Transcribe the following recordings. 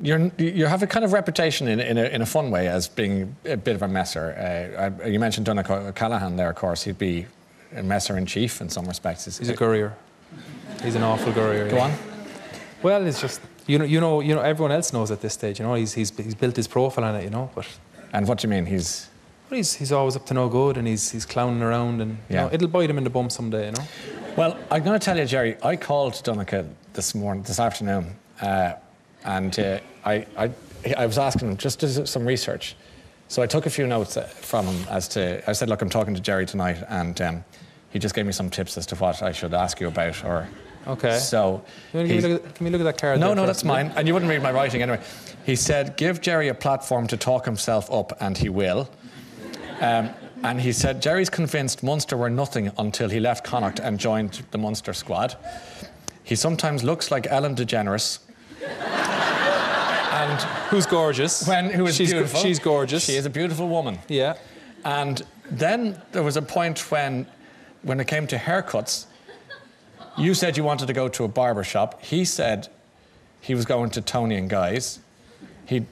You're, you have a kind of reputation in, in, a, in a fun way as being a bit of a messer. Uh, I, you mentioned Donncha O'Callaghan there, of course. He'd be a messer in chief in some respects. He's a courier. He's an awful courier. Go yeah. on. Well, it's just you know, you know, you know. Everyone else knows at this stage. You know, he's he's, he's built his profile on it. You know, but And what do you mean? He's but he's he's always up to no good, and he's he's clowning around, and you Yeah. know, it'll bite him in the bum someday. You know. Well, I'm going to tell you, Jerry. I called Donnacha this morning, this afternoon, uh, and uh, I, I, I was asking him just to do some research. So I took a few notes uh, from him as to. I said, "Look, I'm talking to Jerry tonight," and um, he just gave me some tips as to what I should ask you about. Or Okay. so. Can we, look at, can we look at that card? no, no, that's mine. And you wouldn't read my writing anyway. He said, give Jerry a platform to talk himself up, and he will. Um, and he said, Jerry's convinced Munster were nothing until he left Connacht and joined the Munster squad. He sometimes looks like Ellen DeGeneres. And Who's gorgeous? when, who is she's, beautiful. She's gorgeous. She is a beautiful woman. Yeah. And then there was a point when, when it came to haircuts, you said you wanted to go to a barber shop. He said he was going to Toni and Guy's. He,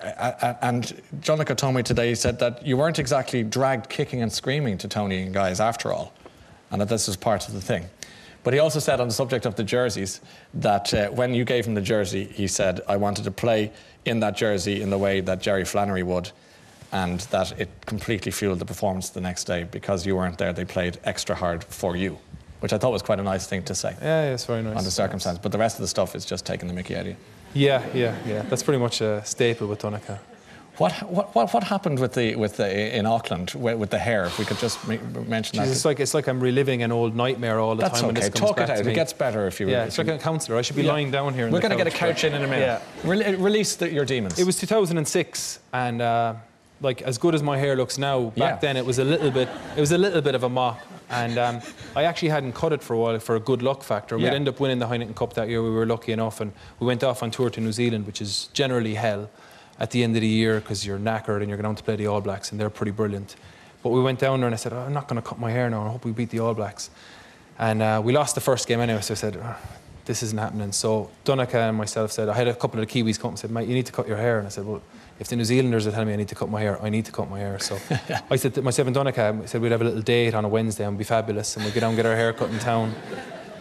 and Donncha told me today, he said that you weren't exactly dragged kicking and screaming to Toni and Guy's after all, and that this was part of the thing. But he also said on the subject of the jerseys that uh, when you gave him the jersey, he said, I wanted to play in that jersey in the way that Jerry Flannery would, and that it completely fueled the performance the next day because you weren't there. They played extra hard for you, which I thought was quite a nice thing to say Yeah, yeah, it's very nice. Under the circumstance. But the rest of the stuff is just taking the mickey out of you. Yeah, yeah, yeah. That's pretty much a staple with Donncha. What, what, what, what happened with the, with the, in Auckland with, the hair? If we could just mention that. It's like it's like I'm reliving an old nightmare all the That's time when okay. Talk it out. It gets better if you. yeah, it's like a counsellor. I should be Yeah. lying down here. We're going to get a couch in in a minute. Yeah. Rele- release the, your demons. It was 2006, and uh, like as good as my hair looks now, back Yeah. then it was a little bit. It was a little bit of a mop, and um, I actually hadn't cut it for a while for a good luck factor. We'd Yeah. end up winning the Heineken Cup that year. We were lucky enough, and we went off on tour to New Zealand, which is generally hell at the end of the year because you're knackered and you're going to play the All Blacks, and they're pretty brilliant. But we went down there, and I said, oh, I'm not going to cut my hair now. I hope we beat the All Blacks. And uh, we lost the first game anyway, so I said, "Oh, this isn't happening. So Donncha and myself said, I had a couple of the Kiwis come and said, mate, you need to cut your hair. And I said, well, if the New Zealanders are telling me I need to cut my hair, I need to cut my hair. So I said to myself and Donncha, I said we'd have a little date on a Wednesday and be fabulous. And we'd go down and get our hair cut in town.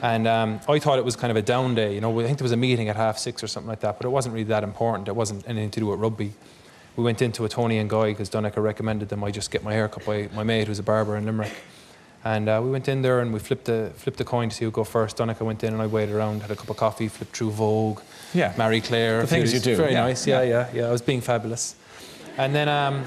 And um, I thought it was kind of a down day. You know, I think there was a meeting at half six or something like that, but it wasn't really that important. It wasn't anything to do with rugby. We went into a Toni and Guy because Donncha recommended them. I just get my hair cut by my mate who's a barber in Limerick. And uh, we went in there and we flipped the flipped the coin to see who go first. Donncha went in and I waited around, had a cup of coffee, flipped through Vogue, Yeah. Marie Claire. The things you do, Very yeah, nice. Yeah, yeah, yeah, I was being fabulous. And then um,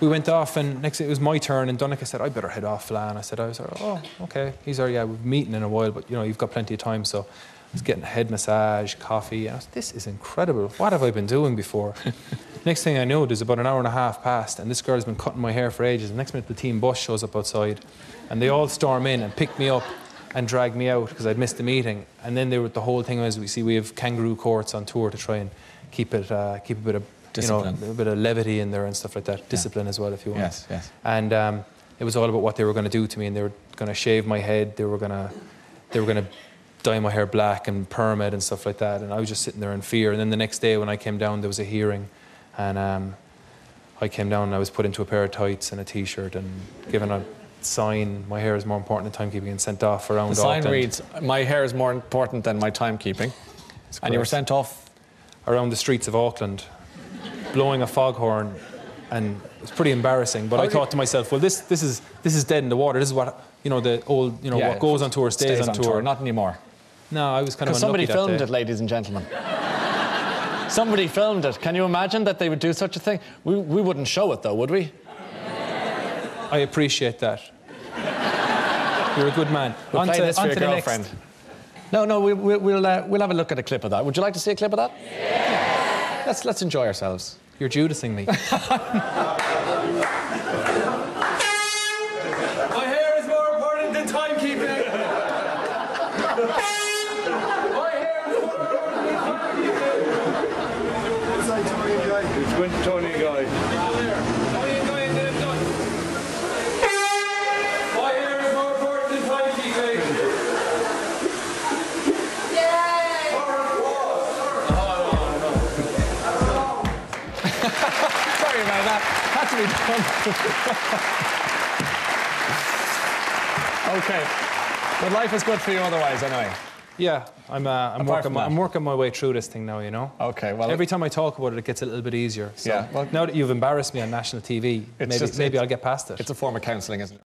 we went off, and next it was my turn, and Donncha said, "I better head off, Flan." I said, "I was like, oh, okay." He's like, "Yeah, we've meeting in a while, but you know, you've got plenty of time." So I was getting a head massage, coffee, and I was, "This is incredible. What have I been doing before?" next thing I know, there's about an hour and a half past, and this girl's been cutting my hair for ages. And next minute, the team bus shows up outside, and they all storm in and pick me up and drag me out because I'd missed the meeting. And then they were, the whole thing was, we see we have kangaroo courts on tour to try and keep it, uh, keep a bit of Discipline. you know, a bit of levity in there and stuff like that. Discipline as well, if you want. Yes, yes. And um, it was all about what they were going to do to me, and they were going to shave my head. They were going to, they were going to dye my hair black and perm it and stuff like that. And I was just sitting there in fear. And then the next day when I came down, there was a hearing, and um, I came down and I was put into a pair of tights and a t-shirt and given a sign. My hair is more important than timekeeping, and sent off around. The sign Auckland. reads, "My hair is more important than my timekeeping," and you were sent off. around the streets of Auckland, blowing a foghorn, and it was pretty embarrassing. But How I thought to myself, well, this this is this is dead in the water. This is what you know the old you know Yeah, what goes on tour stays, on, tour. Not anymore. No, I was kind of somebody filmed it, ladies and gentlemen. somebody filmed it. Can you imagine that they would do such a thing? We, we wouldn't show it though, would we? I appreciate that. You're a good man. We'll On play to- this on for your the next. girlfriend. No, no, we, we, we'll, uh, we'll have a look at a clip of that. Would you like to see a clip of that? Yeah. Let's, let's enjoy ourselves. You're Judasing me. My hair is more important than timekeeping. My hair is more important than timekeeping. It's going About that. Had to be done. okay. But life is good for you otherwise, anyway. Yeah, I'm, uh, I'm, working my. I'm working my way through this thing now, you know? Okay, well- Every time I talk about it, it gets a little bit easier. So Yeah, well- now that you've embarrassed me on national TV, maybe, just- maybe I'll get past it. It's a form of counselling, isn't it?